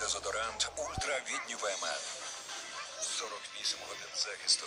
дезодорант Ультра від Нівемен. 48 годин захисту.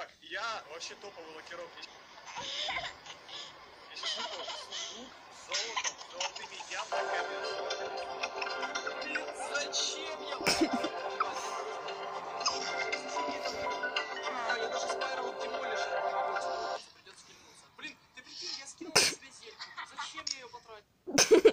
чувак, я вообще топовый лакировщик. Я сейчас выпал с золотом, золотыми яблоками. Блин, зачем я? А, я даже спайрал Димоли шарпа Блин, ты прикинь, я скинул себе зельку. Зачем я ее потратил?